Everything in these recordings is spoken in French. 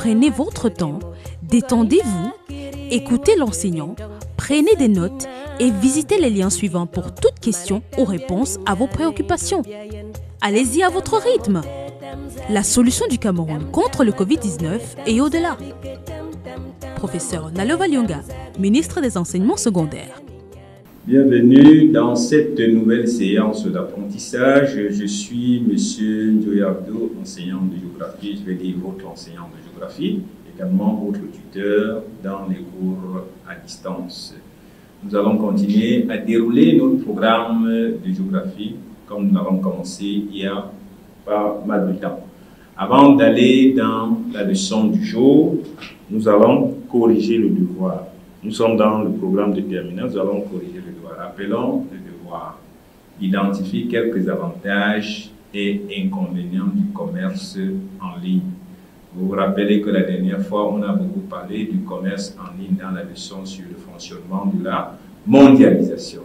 prenez votre temps, détendez-vous, écoutez l'enseignant, prenez des notes et visitez les liens suivants pour toute question ou réponse à vos préoccupations. Allez-y à votre rythme. La solution du Cameroun contre le Covid-19 est au-delà. Professeur Nalova Lyonga, ministre des Enseignements secondaires. Bienvenue dans cette nouvelle séance d'apprentissage. Je suis M. Ndoye enseignant de géographie. Je vais dire votre enseignant de géographie, également votre tuteur dans les cours à distance. Nous allons continuer à dérouler notre programme de géographie comme nous l'avons commencé il y a pas mal de temps. Avant d'aller dans la leçon du jour, nous allons corriger le devoir. Nous sommes dans le programme de terminal, nous allons corriger le devoir. Rappelons le devoir. Identifier quelques avantages et inconvénients du commerce en ligne. Vous vous rappelez que la dernière fois, on a beaucoup parlé du commerce en ligne dans la leçon sur le fonctionnement de la mondialisation.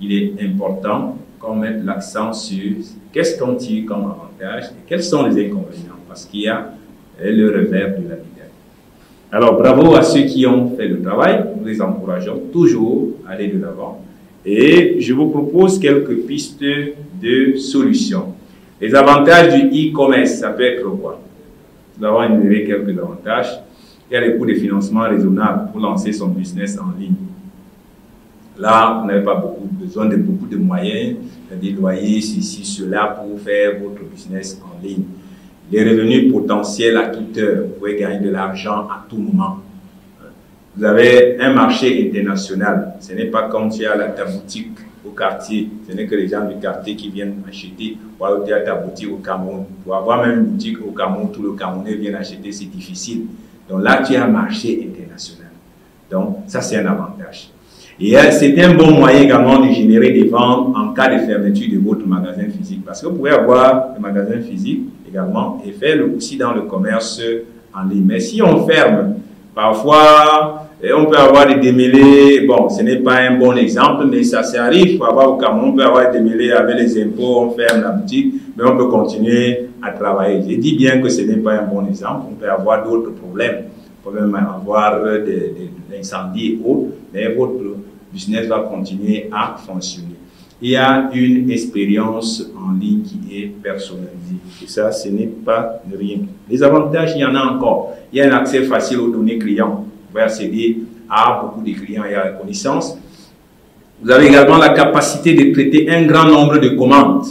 Il est important qu'on mette l'accent sur qu'est-ce qu'on tire comme avantage et quels sont les inconvénients, parce qu'il y a le revers de la médaille. Alors, bravo à ceux qui ont fait le travail. Nous les encourageons toujours à aller de l'avant. Et je vous propose quelques pistes de solutions. Les avantages du e-commerce, ça peut être quoi? Nous avons énuméré quelques avantages. Il y a les coûts de financement raisonnables pour lancer son business en ligne. Là, vous n'avez pas beaucoup, besoin de beaucoup de moyens, des loyers, ceci, cela, pour faire votre business en ligne. Les revenus potentiels heure, vous pouvez gagner de l'argent à tout moment. Vous avez un marché international. Ce n'est pas comme tu as ta boutique au quartier. Ce n'est que les gens du quartier qui viennent acheter. Ou alors tu as ta boutique au Cameroun. Pour avoir même une boutique au Cameroun, tout le Camerounais vient acheter, c'est difficile. Donc là, tu as un marché international. Donc ça, c'est un avantage. Et c'est un bon moyen également de générer des ventes en cas de fermeture de votre magasin physique. Parce que vous pouvez avoir un magasin physique également et faire aussi dans le commerce en ligne. Mais si on ferme, parfois, on peut avoir des démêlés. Bon, ce n'est pas un bon exemple, mais ça, ça on peut avoir des démêlés avec les impôts, on ferme la boutique, mais on peut continuer à travailler. Je dis bien que ce n'est pas un bon exemple. On peut avoir d'autres problèmes. On peut même avoir des, des incendies et autres, mais votre business va continuer à fonctionner. Il y a une expérience en ligne qui est personnalisée. Et ça, ce n'est pas rien. Les avantages, il y en a encore. Il y a un accès facile aux données clients. Vous pouvez accéder à beaucoup de clients et à la connaissance. Vous avez également la capacité de traiter un grand nombre de commandes.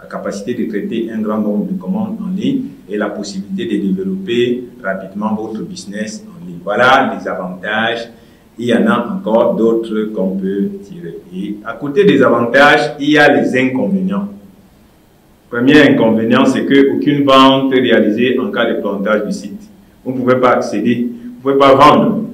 La capacité de traiter un grand nombre de commandes en ligne et la possibilité de développer rapidement votre business en ligne. Voilà les avantages il y en a encore d'autres qu'on peut tirer. Et à côté des avantages, il y a les inconvénients. Premier inconvénient, c'est qu'aucune vente réalisée en cas de plantage du site. Vous ne pouvez pas accéder, vous ne pouvez pas vendre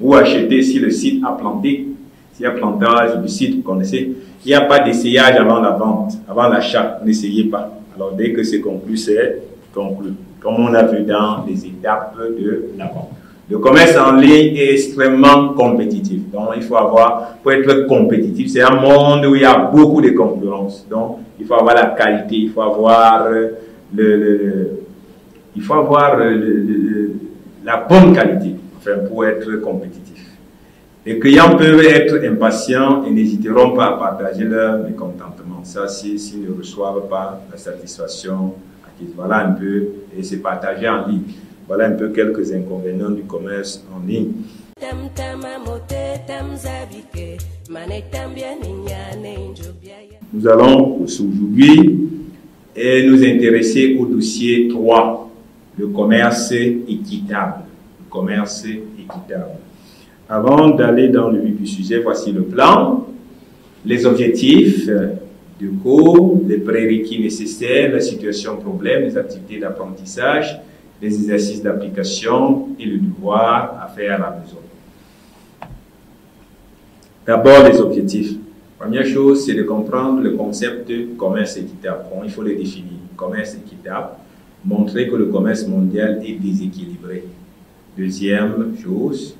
ou acheter si le site a planté. S'il y a plantage du site, vous connaissez, il n'y a pas d'essayage avant la vente, avant l'achat. N'essayez pas. Alors dès que c'est conclu, c'est conclu. Comme on a vu dans les étapes de la vente. Le commerce en ligne est extrêmement compétitif. Donc, il faut avoir, pour être compétitif, c'est un monde où il y a beaucoup de concurrence. Donc, il faut avoir la qualité, il faut avoir le, il faut avoir la bonne qualité, enfin, pour être compétitif. Les clients peuvent être impatients et n'hésiteront pas à partager leur mécontentement. Ça, s'ils ne reçoivent pas la satisfaction. Voilà un peu, et c'est partagé en ligne. Voilà un peu quelques inconvénients du commerce en ligne. Nous allons aujourd'hui nous intéresser au dossier 3, le commerce équitable. Le commerce équitable. Avant d'aller dans le vif du sujet, voici le plan, les objectifs du cours, les prérequis nécessaires, la situation problème, les activités d'apprentissage, les exercices d'application et le devoir à faire à la maison. D'abord, les objectifs. Première chose, c'est de comprendre le concept de commerce équitable. il faut le définir. Commerce équitable, montrer que le commerce mondial est déséquilibré. Deuxième chose,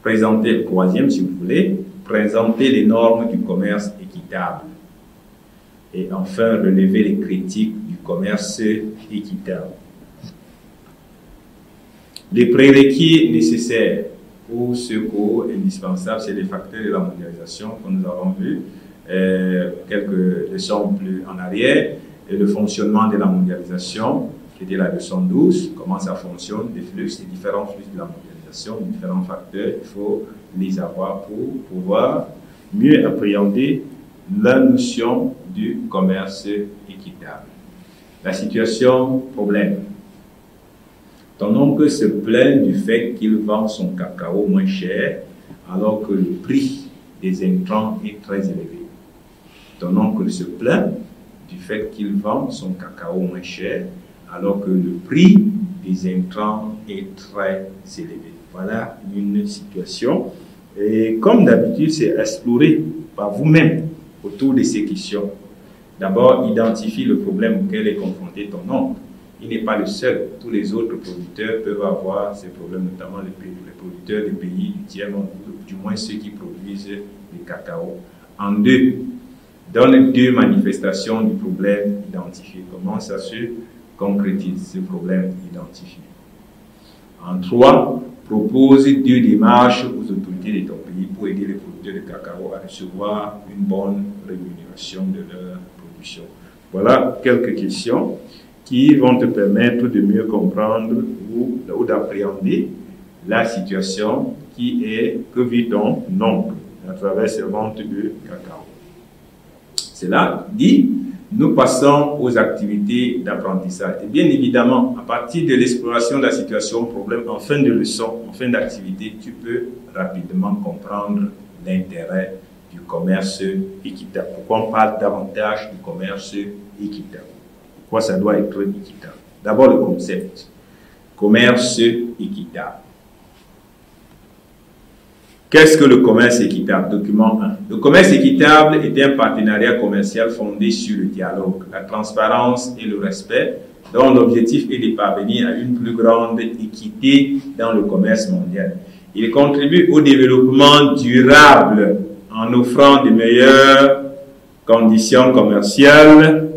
présenter, troisième si vous voulez, présenter les normes du commerce équitable. Et enfin, relever les critiques du commerce équitable. Les prérequis nécessaires pour ce cours indispensable, c'est les facteurs de la mondialisation que nous avons vus, euh, quelques leçons plus en arrière, et le fonctionnement de la mondialisation, qui était la leçon 12, comment ça fonctionne, les flux, les différents flux de la mondialisation, différents facteurs, il faut les avoir pour pouvoir mieux appréhender la notion du commerce équitable. La situation problème. Ton oncle se plaint du fait qu'il vend son cacao moins cher alors que le prix des intrants est très élevé. Ton oncle se plaint du fait qu'il vend son cacao moins cher alors que le prix des intrants est très élevé. Voilà une situation. Et comme d'habitude, c'est explorer par vous-même autour de ces questions. D'abord, identifie le problème auquel est confronté ton oncle il n'est pas le seul. Tous les autres producteurs peuvent avoir ces problèmes, notamment les, producteurs des pays du tiers monde, du moins ceux qui produisent du cacao. En deux, donne deux manifestations du problème identifié. Comment ça se concrétise, ce problème identifié? En trois, propose deux démarches aux autorités de ton pays pour aider les producteurs de cacao à recevoir une bonne rémunération de leur production. Voilà quelques questions qui vont te permettre de mieux comprendre ou, d'appréhender la situation qui est que vit ton oncle à travers ses ventes de cacao. Cela dit, nous passons aux activités d'apprentissage. Et bien évidemment, à partir de l'exploration de la situation problème en fin de leçon, en fin d'activité, tu peux rapidement comprendre l'intérêt du commerce équitable. Pourquoi on parle davantage du commerce équitable? Quoi, ça doit être équitable? D'abord, le concept. Commerce équitable. Qu'est-ce que le commerce équitable? Document 1. Le commerce équitable est un partenariat commercial fondé sur le dialogue, la transparence et le respect, dont l'objectif est de parvenir à une plus grande équité dans le commerce mondial. Il contribue au développement durable en offrant de meilleures conditions commerciales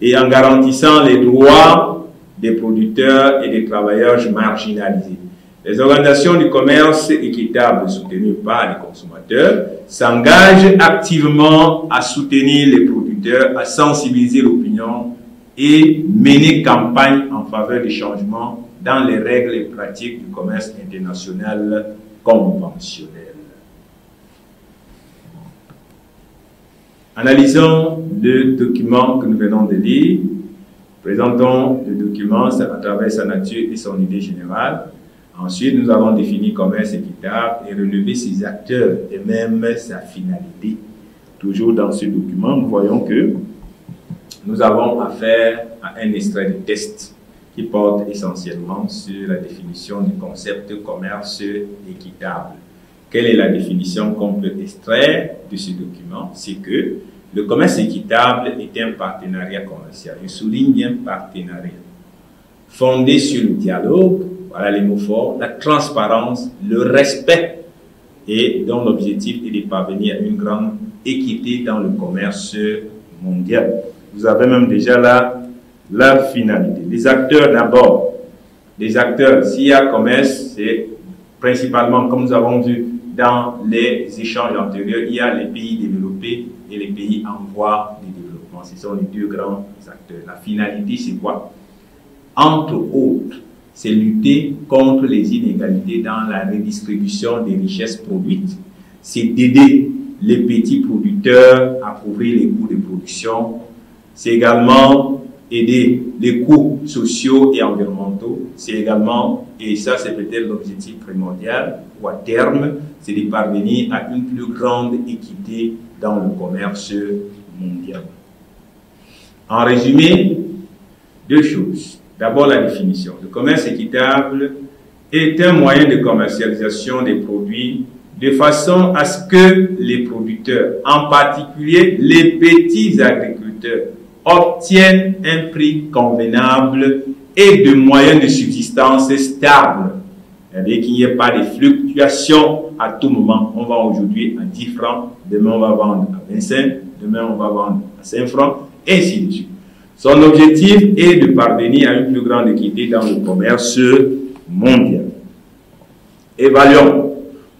et en garantissant les droits des producteurs et des travailleurs marginalisés. Les organisations du commerce équitable soutenues par les consommateurs s'engagent activement à soutenir les producteurs, à sensibiliser l'opinion et mener campagne en faveur des changements dans les règles et pratiques du commerce international conventionnel. Analysons le document que nous venons de lire. Présentons le document à travers sa nature et son idée générale. Ensuite, nous avons défini commerce équitable et relevé ses acteurs et même sa finalité. Toujours dans ce document, nous voyons que nous avons affaire à un extrait de test qui porte essentiellement sur la définition du concept de commerce équitable. Quelle est la définition qu'on peut extraire de ce document? C'est que le commerce équitable est un partenariat commercial. Je souligne bien partenariat. Fondé sur le dialogue, voilà les mots forts, la transparence, le respect et dont l'objectif est de parvenir à une grande équité dans le commerce mondial. Vous avez même déjà là la finalité. Les acteurs d'abord. Les acteurs, s'il y a commerce, c'est principalement, comme nous avons vu, dans les échanges antérieurs, il y a les pays développés et les pays en voie de développement. Ce sont les deux grands acteurs. La finalité, c'est quoi? Entre autres, c'est lutter contre les inégalités dans la redistribution des richesses produites. C'est d'aider les petits producteurs à couvrir les coûts de production. C'est également aider les coûts sociaux et environnementaux. C'est également, et ça c'est peut-être l'objectif primordial, ou à terme, c'est de parvenir à une plus grande équité dans le commerce mondial. En résumé, deux choses. D'abord la définition. Le commerce équitable est un moyen de commercialisation des produits de façon à ce que les producteurs, en particulier les petits agriculteurs, obtiennent un prix convenable et de moyens de subsistance stables. C'est-à-dire qu'il n'y ait pas de fluctuations à tout moment. On vend aujourd'hui à 10 francs, demain on va vendre à 25, demain on va vendre à 5 francs, ainsi de suite. Son objectif est de parvenir à une plus grande équité dans le commerce mondial. Évaluons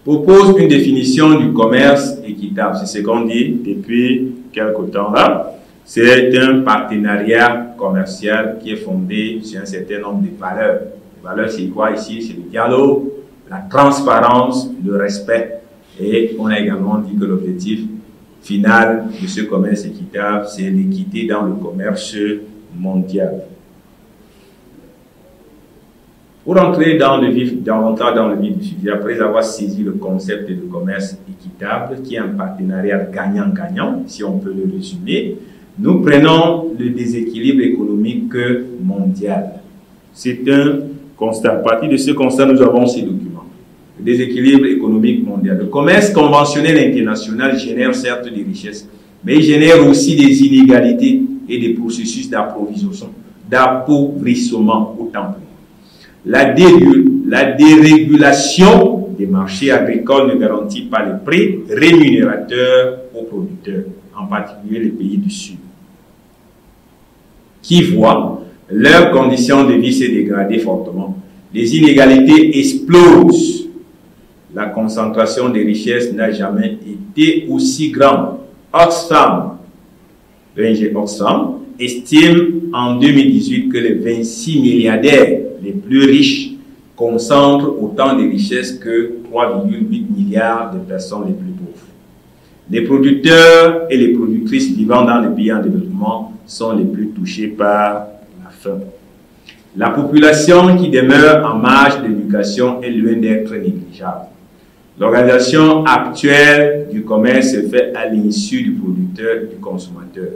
propose une définition du commerce équitable. C'est ce qu'on dit depuis quelque temps là. C'est un partenariat commercial qui est fondé sur un certain nombre de valeurs. Les valeurs, c'est quoi ici? C'est le dialogue, la transparence, le respect. Et on a également dit que l'objectif final de ce commerce équitable, c'est l'équité dans le commerce mondial. Pour entrer dans le vif, dans le vif du sujet, après avoir saisi le concept de commerce équitable, qui est un partenariat gagnant-gagnant, si on peut le résumer, nous prenons le déséquilibre économique mondial. C'est un constat. À partir de ce constat, nous avons ces documents. Le déséquilibre économique mondial. Le commerce conventionnel international génère certes des richesses, mais il génère aussi des inégalités et des processus d'appauvrissement, d'appauvrissement autant la, la dérégulation des marchés agricoles ne garantit pas les prix rémunérateurs aux producteurs, en particulier les pays du Sud, qui voient leurs conditions de vie se dégrader fortement. Les inégalités explosent. La concentration des richesses n'a jamais été aussi grande. Oxfam, l'ONG Oxfam, estime en 2018 que les 26 milliardaires les plus riches concentrent autant de richesses que 3,8 milliards de personnes les plus. Les producteurs et les productrices vivant dans les pays en développement sont les plus touchés par la faim. La population qui demeure en marge d'éducation est loin d'être négligeable. L'organisation actuelle du commerce se fait à l'insu du producteur et du consommateur.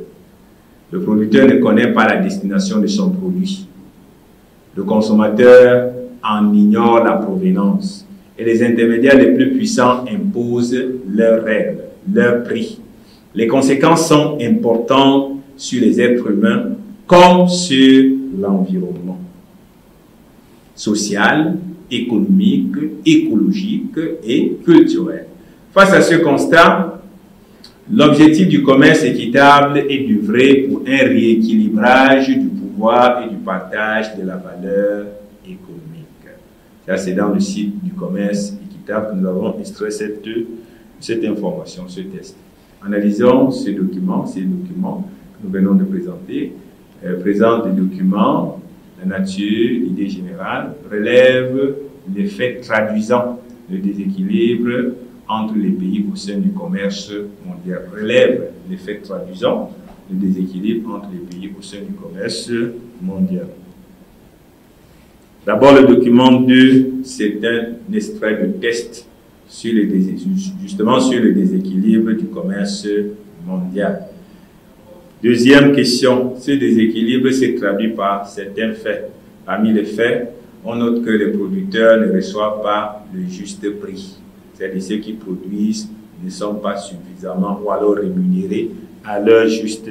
Le producteur ne connaît pas la destination de son produit. Le consommateur en ignore la provenance. Et les intermédiaires les plus puissants imposent leurs règles, leurs prix. Les conséquences sont importantes sur les êtres humains comme sur l'environnement social, économique, écologique et culturel. Face à ce constat, l'objectif du commerce équitable est d'œuvrer pour un rééquilibrage du et du partage de la valeur économique. Ça, c'est dans le site du commerce équitable que nous avons extrait cette, cette information, ce test. Analysons ce document, ces documents que nous venons de présenter. Euh, présente des documents, la nature, l'idée générale, relève l'effet traduisant le déséquilibre entre les pays au sein du commerce mondial. Relève l'effet traduisant le déséquilibre entre les pays au sein du commerce mondial. D'abord, le document 2, c'est un extrait de test sur le justement sur le déséquilibre du commerce mondial. Deuxième question, ce déséquilibre s'est traduit par certains faits. Parmi les faits, on note que les producteurs ne reçoivent pas le juste prix. C'est-à-dire ceux qui produisent ne sont pas suffisamment ou alors rémunérés à leur juste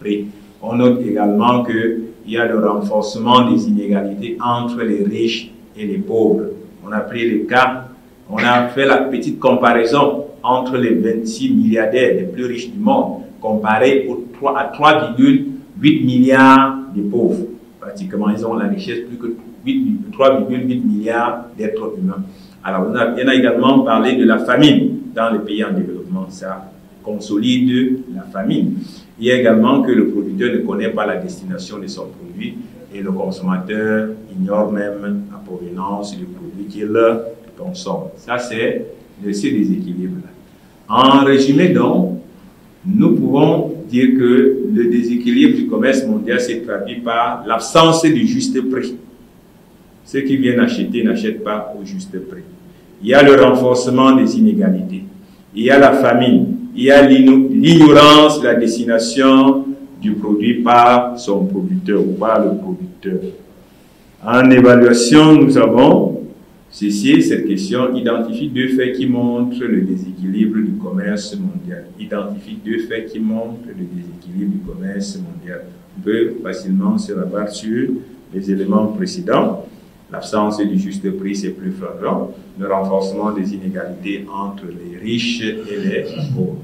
prix. On note également qu'il y a le renforcement des inégalités entre les riches et les pauvres. On a pris le cas, on a fait la petite comparaison entre les 26 milliardaires les plus riches du monde comparé aux 3, à 3,8 milliards de pauvres. Pratiquement, ils ont la richesse plus que 3,8 milliards d'êtres humains. Alors, on a, on a également parlé de la famine dans les pays en développement. Ça, consolide la famine. Il y a également que le producteur ne connaît pas la destination de son produit et le consommateur ignore même la provenance du produit qu'il Ça, c'est ce déséquilibre-là. En résumé, donc, nous pouvons dire que le déséquilibre du commerce mondial s'est traduit par l'absence du juste prix. Ceux qui viennent acheter n'achètent pas au juste prix. Il y a le renforcement des inégalités. Il y a la famine. Il y a l'ignorance, la destination du produit par son producteur ou par le producteur. En évaluation, nous avons ceci, cette question identifie deux faits qui montrent le déséquilibre du commerce mondial. Identifie deux faits qui montrent le déséquilibre du commerce mondial. On peut facilement se rabattre sur les éléments précédents. L'absence du juste prix, c'est plus flagrant. Le renforcement des inégalités entre les riches et les pauvres.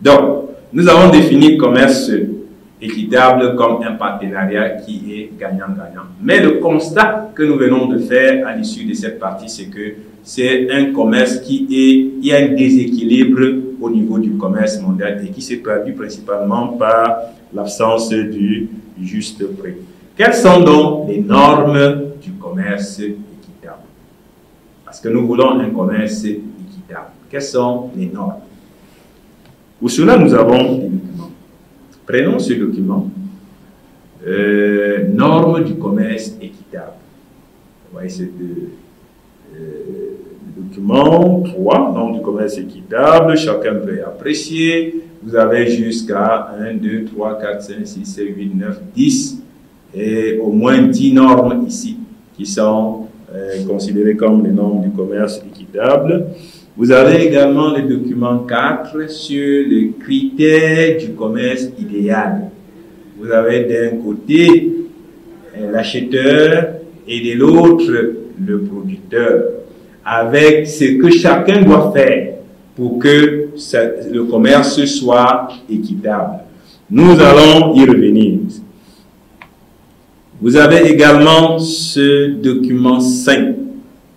Donc, nous avons défini commerce équitable comme un partenariat qui est gagnant-gagnant. Mais le constat que nous venons de faire à l'issue de cette partie, c'est que c'est un commerce qui est, il y a un déséquilibre au niveau du commerce mondial et qui se traduit principalement par l'absence du juste prix. Quelles sont donc les normes du commerce équitable? Parce que nous voulons un commerce équitable. Quelles sont les normes? Pour cela, nous avons. Prenons ce document, euh, normes du commerce équitable. Vous voyez, c'est euh, le document 3, normes du commerce équitable, chacun peut apprécier. Vous avez jusqu'à 1, 2, 3, 4, 5, 6, 7, 8, 9, 10 et au moins 10 normes ici qui sont euh, considérées comme les normes du commerce équitable. Vous avez également le document 4 sur les critères du commerce idéal. Vous avez d'un côté euh, l'acheteur et de l'autre le producteur, avec ce que chacun doit faire pour que le commerce soit équitable. Nous allons y revenir. Vous avez également ce document 5.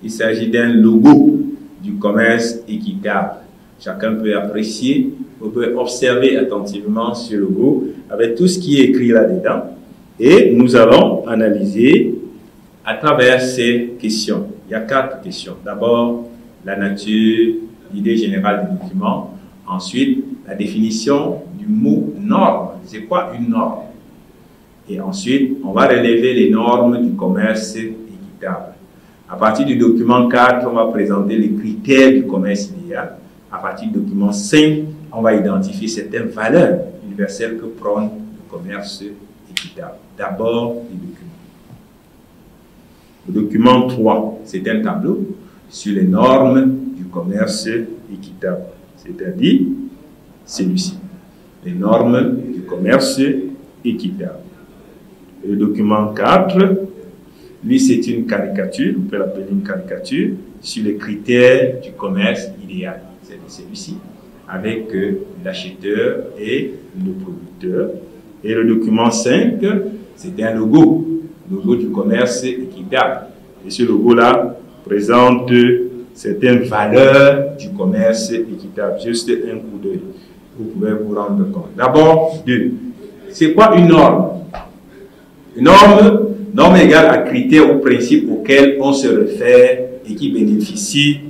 Il s'agit d'un logo du commerce équitable. Chacun peut apprécier, vous pouvez observer attentivement ce logo avec tout ce qui est écrit là-dedans. Et nous allons analyser à travers ces questions. Il y a quatre questions. D'abord, la nature, l'idée générale du document. Ensuite, la définition du mot norme. C'est quoi une norme? Et ensuite, on va relever les normes du commerce équitable. À partir du document 4, on va présenter les critères du commerce idéal. À partir du document 5, on va identifier certaines valeurs universelles que prône le commerce équitable. D'abord, les documents. Le document 3, c'est un tableau sur les normes du commerce équitable, c'est-à-dire celui-ci, les normes du commerce équitable. le document 4, lui, c'est une caricature, on peut l'appeler une caricature, sur les critères du commerce idéal. C'est celui-ci, avec euh, l'acheteur et le producteur. Et le document 5, c'est un logo, logo du commerce équitable. Et ce logo-là présente certaines valeurs du commerce équitable. Juste un coup d'œil. Vous pouvez vous rendre compte. D'abord, deux. C'est quoi une norme? Une norme, norme égale à critère ou principe auquel on se réfère et qui bénéficie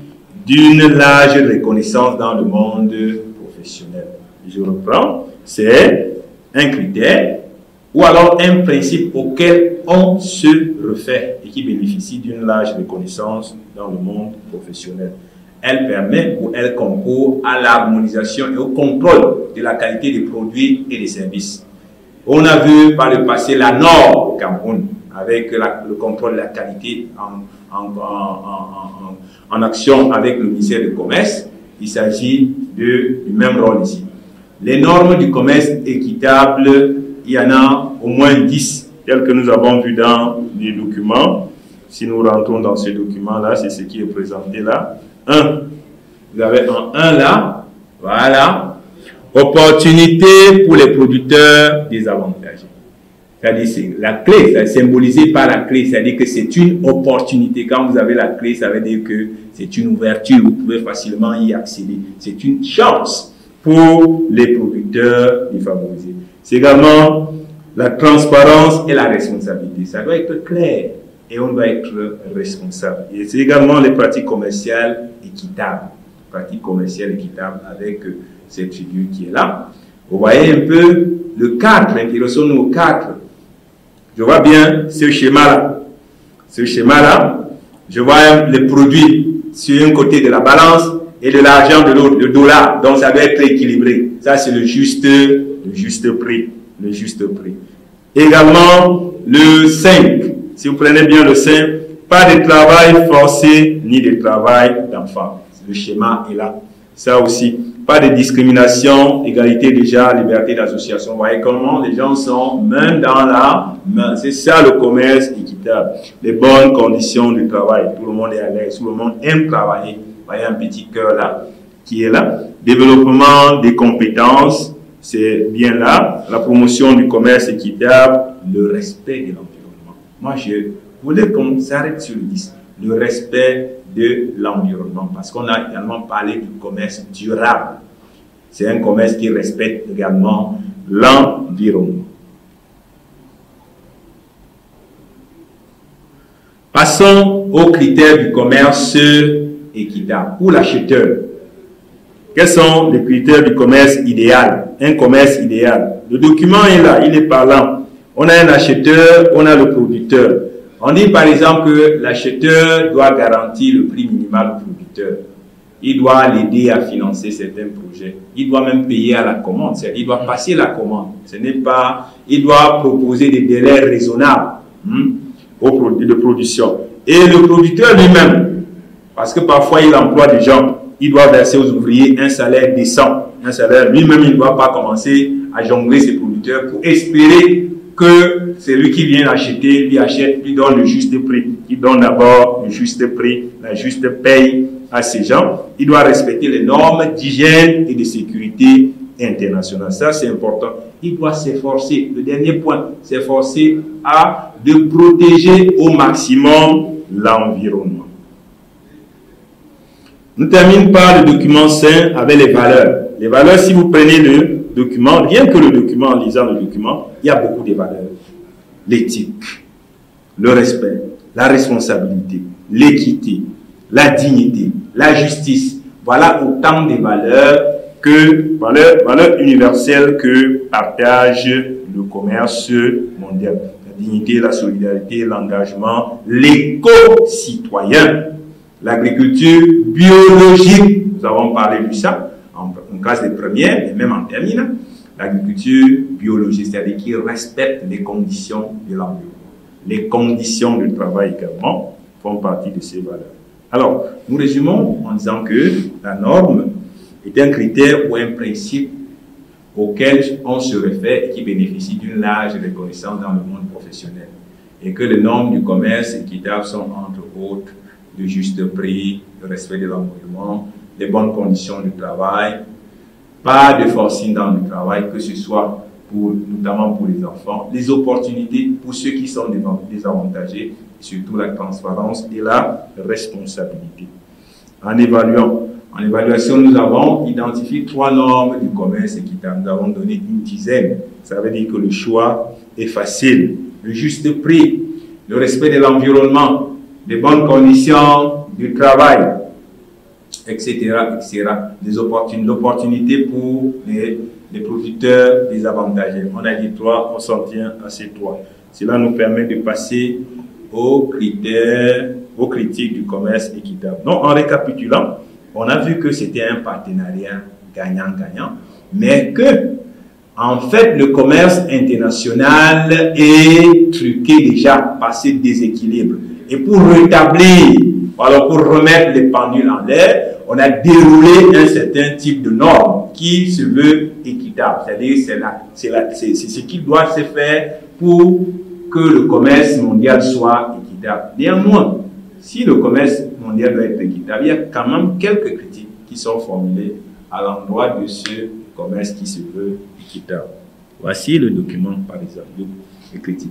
d'une large reconnaissance dans le monde professionnel. Je reprends, c'est un critère ou alors un principe auquel on se réfère et qui bénéficie d'une large reconnaissance dans le monde professionnel. Elle permet ou elle concourt à l'harmonisation et au contrôle de la qualité des produits et des services. On a vu par le passé la norme au Cameroun avec le contrôle de la qualité en, action avec le ministère du Commerce. Il s'agit du même rôle ici. Les normes du commerce équitable, il y en a au moins 10, telles que nous avons vu dans les documents. Si nous rentrons dans ce document-là, c'est ce qui est présenté là. 1. Vous avez un 1 là. Voilà. Opportunité pour les producteurs désavantagés. C'est-à-dire, c'est la clé, c'est symbolisé par la clé, c'est-à-dire que c'est une opportunité. Quand vous avez la clé, ça veut dire que c'est une ouverture, vous pouvez facilement y accéder. C'est une chance pour les producteurs défavorisés. C'est également la transparence et la responsabilité. Ça doit être clair et on doit être responsable. Et c'est également les pratiques commerciales équitables. Pratiques commerciales équitables avec cette figure qui est là. Vous voyez un peu le 4, intéressons-nous au 4. Je vois bien ce schéma-là. Ce schéma-là, je vois les produits sur un côté de la balance et de l'argent de l'autre, le dollar. Donc ça doit être équilibré. Ça, c'est le juste, le juste prix. Le juste prix. Également, le 5. Si vous prenez bien le 5, pas de travail forcé ni de travail d'enfant. Le schéma est là. Ça aussi, pas de discrimination, égalité déjà, liberté d'association. Vous voyez comment les gens sont main dans la main. C'est ça le commerce équitable. Les bonnes conditions du travail. Tout le monde est à l'aise, tout le monde aime travailler. Vous voyez un petit cœur là qui est là. Développement des compétences, c'est bien là. La promotion du commerce équitable, le respect de l'environnement. Moi, je voulais qu'on s'arrête sur le 10. Le respect de l'environnement. Parce qu'on a également parlé du commerce durable. C'est un commerce qui respecte également l'environnement. Passons aux critères du commerce équitable. Pour l'acheteur, quels sont les critères du commerce idéal? Un commerce idéal. Le document est là, il est parlant. On a un acheteur, on a le producteur. On dit par exemple que l'acheteur doit garantir le prix minimal au producteur. Il doit l'aider à financer certains projets. Il doit même payer à la commande. Il doit passer la commande. Ce n'est pas. Il doit proposer des délais raisonnables hmm, de production. Et le producteur lui-même, parce que parfois il emploie des gens, il doit verser aux ouvriers un salaire décent. Un salaire, lui-même, il ne doit pas commencer à jongler ses producteurs pour espérer que celui qui vient acheter, lui achète, lui donne le juste prix. Il donne d'abord le juste prix, la juste paye à ces gens. Il doit respecter les normes d'hygiène et de sécurité internationale. Ça, c'est important. Il doit s'efforcer, le dernier point, s'efforcer à de protéger au maximum l'environnement. Nous terminons par le document sain avec les valeurs. Les valeurs, si vous prenez le document, rien que le document, en lisant le document, il y a beaucoup de valeurs. L'éthique, le respect, la responsabilité, l'équité, la dignité, la justice. Voilà autant de valeurs que valeurs, valeurs universelles que partage le commerce mondial. La dignité, la solidarité, l'engagement, l'éco-citoyen, l'agriculture biologique. Nous avons parlé de ça classe de première et même en terminale, l'agriculture biologique, c'est-à-dire qui respecte les conditions de l'environnement. Les conditions de travail également font partie de ces valeurs. Alors, nous résumons en disant que la norme est un critère ou un principe auquel on se réfère et qui bénéficie d'une large reconnaissance dans le monde professionnel. Et que les normes du commerce équitable sont entre autres le juste prix, le respect de l'environnement, les bonnes conditions de travail, pas de forcing dans le travail, que ce soit pour, notamment pour les enfants, les opportunités pour ceux qui sont désavantagés, surtout la transparence et la responsabilité. En évaluant, en évaluation, nous avons identifié trois normes du commerce équitable. Nous avons donné une dizaine. Ça veut dire que le choix est facile. Le juste prix, le respect de l'environnement, les bonnes conditions du travail, etc., etc. Des opportunités, l'opportunité pour les, les producteurs désavantagés. On a dit trois, on s'en tient à ces trois. Cela nous permet de passer aux critères, aux critiques du commerce équitable. Donc, en récapitulant, on a vu que c'était un partenariat gagnant-gagnant, mais que, en fait, le commerce international est truqué déjà par ces déséquilibres. Et pour rétablir, alors pour remettre les pendules en l'air, on a déroulé un certain type de normes qui se veut équitable. C'est-à-dire, c'est ce qui doit se faire pour que le commerce mondial soit équitable. Néanmoins, si le commerce mondial doit être équitable, il y a quand même quelques critiques qui sont formulées à l'endroit de ce commerce qui se veut équitable. Voici le document, par exemple, les critiques.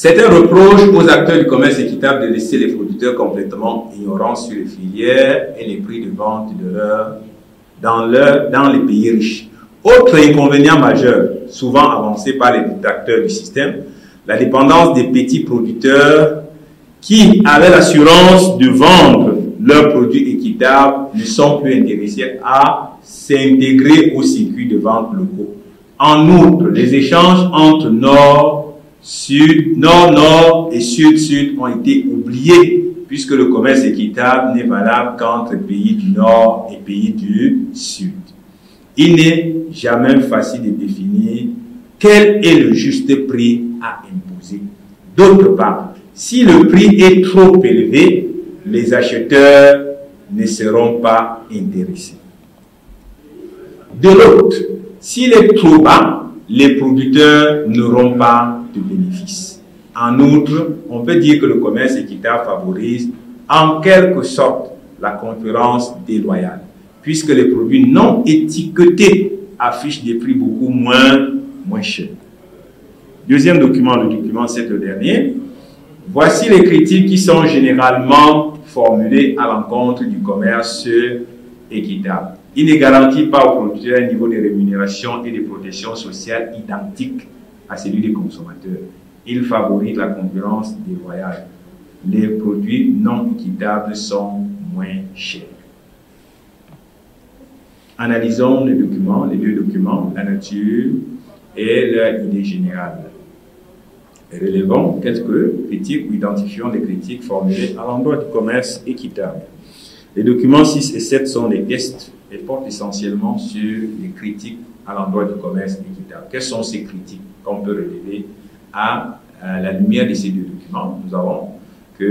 Certains reprochent aux acteurs du commerce équitable de laisser les producteurs complètement ignorants sur les filières et les prix de vente de leur, dans, leur, dans les pays riches. Autre inconvénient majeur, souvent avancé par les détracteurs du système, la dépendance des petits producteurs qui avaient l'assurance de vendre leurs produits équitables ne sont plus intéressés à s'intégrer au circuit de vente locaux. En outre, les échanges entre Nord, Sud, Nord-Nord et Sud-Sud ont été oubliés puisque le commerce équitable n'est valable qu'entre pays du Nord et pays du Sud. Il n'est jamais facile de définir quel est le juste prix à imposer. D'autre part, si le prix est trop élevé, les acheteurs ne seront pas intéressés. De l'autre, s'il est trop bas, les producteurs n'auront pas bénéfices. En outre, on peut dire que le commerce équitable favorise en quelque sorte la concurrence déloyale, puisque les produits non étiquetés affichent des prix beaucoup moins, moins chers. Deuxième document, le document c'est le dernier. Voici les critiques qui sont généralement formulées à l'encontre du commerce équitable. Il ne garantit pas aux producteurs un niveau de rémunération et de protection sociale identique à celui des consommateurs. Il favorise la concurrence déloyale. Les produits non équitables sont moins chers. Analysons les documents, les deux documents, la nature et leur idée générale. Relevons quelques critiques ou identifions les critiques formulées à l'endroit du commerce équitable. Les documents 6 et 7 sont des tests et portent essentiellement sur les critiques à l'endroit du commerce équitable. Quelles sont ces critiques qu'on peut relever à, la lumière de ces deux documents? Nous avons que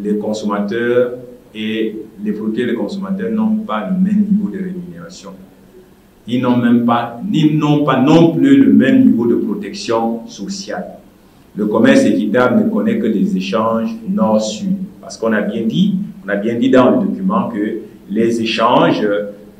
les, consommateurs et les producteurs et les consommateurs n'ont pas le même niveau de rémunération. Ils n'ont même pas, ils n'ont pas non plus le même niveau de protection sociale. Le commerce équitable ne connaît que des échanges nord-sud. Parce qu'on a bien dit, on a bien dit dans le document que les échanges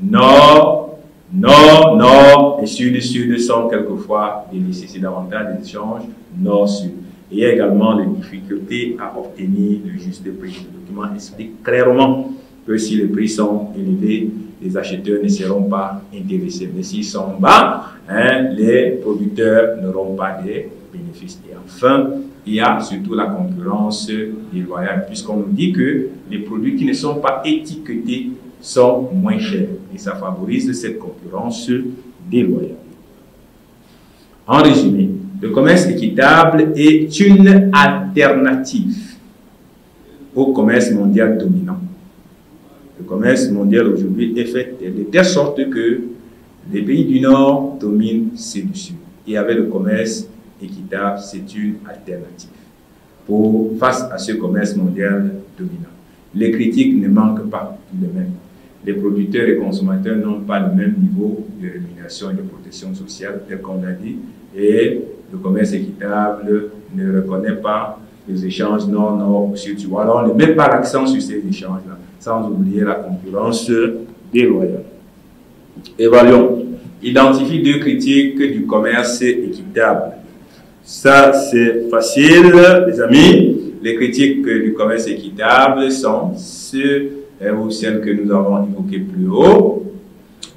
nord, nord, nord et sud-sud sont quelquefois des nécessités davantage des échanges nord-sud. Il y a également les difficultés à obtenir le juste prix. Le document explique clairement que si les prix sont élevés, les acheteurs ne seront pas intéressés. Mais s'ils sont bas, hein, les producteurs n'auront pas de bénéfices. Et enfin, il y a surtout la concurrence déloyale, puisqu'on nous dit que les produits qui ne sont pas étiquetés sont moins chers. Et ça favorise cette concurrence déloyale. En résumé, le commerce équitable est une alternative au commerce mondial dominant. Le commerce mondial aujourd'hui est fait de telle sorte que les pays du Nord dominent ceux du Sud. Et avec le commerce équitable, c'est une alternative pour, face à ce commerce mondial dominant. Les critiques ne manquent pas de même. Les producteurs et consommateurs n'ont pas le même niveau de rémunération et de protection sociale, tel qu'on l'a dit, et le commerce équitable ne reconnaît pas les échanges nord-nord ou sud Alors, on ne met pas l'accent sur ces échanges-là, sans oublier la concurrence déloyale. Évaluons. Identifie deux critiques du commerce équitable. Ça, c'est facile, les amis. Les critiques du commerce équitable sont ceux ou celles que nous avons évoquées plus haut.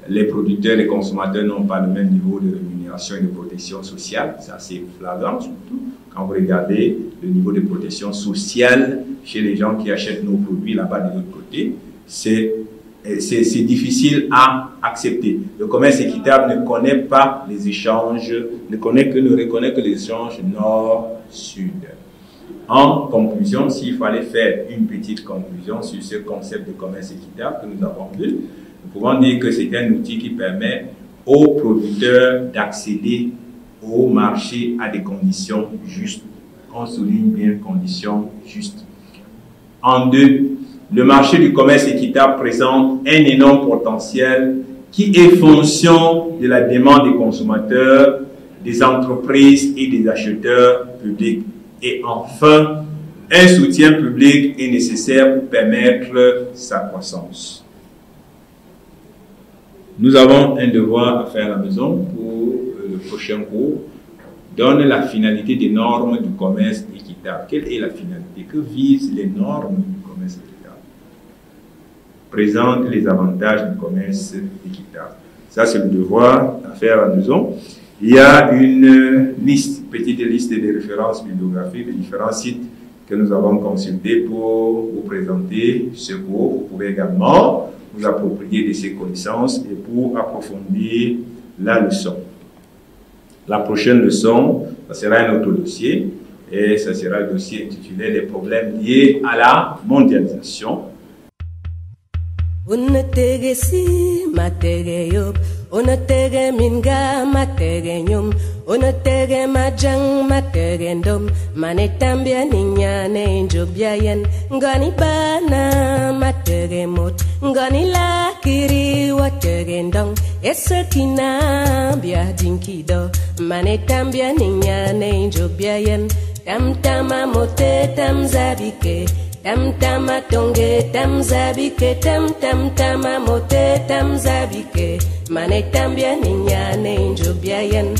Les producteurs et les consommateurs n'ont pas le même niveau de rémunération et de protection sociale. C'est assez flagrant, surtout quand vous regardez le niveau de protection sociale chez les gens qui achètent nos produits là-bas de l'autre côté. C'est c'est difficile à accepter. Le commerce équitable ne connaît pas les échanges, ne, connaît que, ne reconnaît que les échanges nord-sud. En conclusion, s'il fallait faire une petite conclusion sur ce concept de commerce équitable que nous avons vu, nous pouvons dire que c'est un outil qui permet aux producteurs d'accéder au marché à des conditions justes. On souligne bien conditions justes. En deux, le marché du commerce équitable présente un énorme potentiel qui est fonction de la demande des consommateurs, des entreprises et des acheteurs publics. Et enfin, un soutien public est nécessaire pour permettre sa croissance. Nous avons un devoir à faire à la maison pour le prochain cours. Donne la finalité des normes du commerce équitable. Quelle est la finalité? Que visent les normes présente les avantages du commerce équitable. Ça, c'est le devoir à faire à la maison. Il y a une liste, petite liste de références bibliographiques de différents sites que nous avons consulté pour vous présenter ce cours. Vous pouvez également vous approprier de ces connaissances et pour approfondir la leçon. La prochaine leçon, ça sera un autre dossier et ça sera le dossier intitulé Les problèmes liés à la mondialisation. Unatege minga matege nyum Unotege majang makegendom Manetambia ninyane injubyayen Ngani bana, matege mot Ngani lakiri wategendong Esekina bia dinkido Manetambia ninyane injubyayen Tamtama mote, tamzabike. Tamtama tonge, tamzabike. Tam tam tama mote tamzabike Manetambia ninyane injubyayen